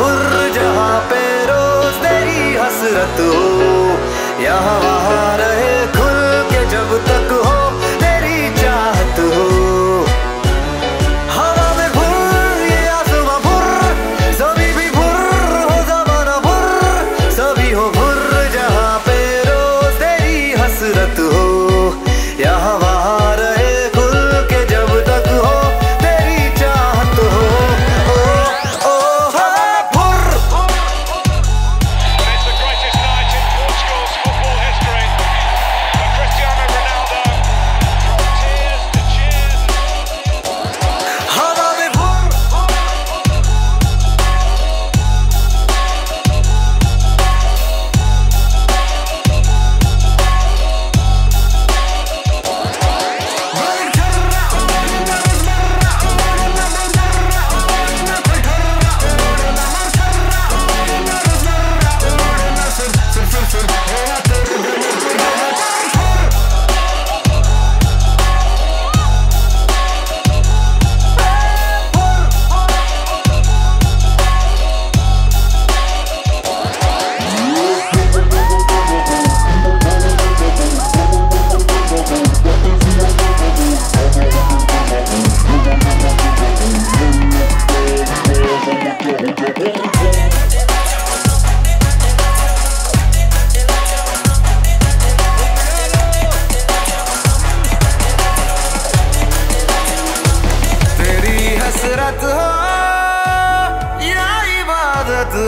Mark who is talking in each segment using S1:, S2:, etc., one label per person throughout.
S1: भुर जहाँ पे रोज तेरी हसरत हो यहाँ वहाँ रहे खुल के जब तक हो, तेरी चाहत हो। हवा में भुर भुर सभी भी भुर सभी हो भुर पे रोज तेरी हसरत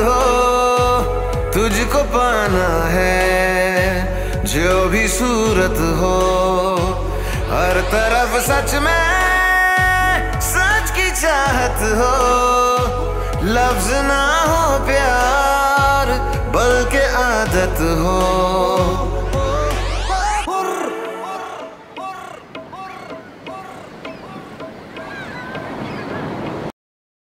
S1: हो, तुझको पाना है, जो भी सूरत हो। हर तरफ़ सच में सच की चाहत हो। लफ्ज ना हो प्यार, बल्कि आदत हो।